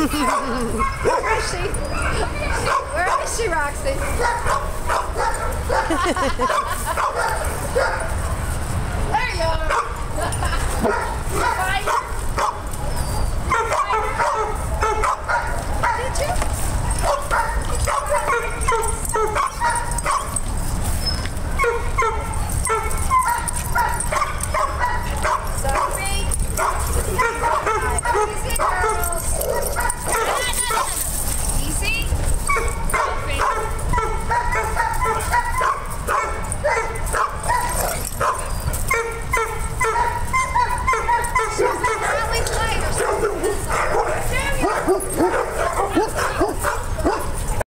Where is she? Where is she, Roxy?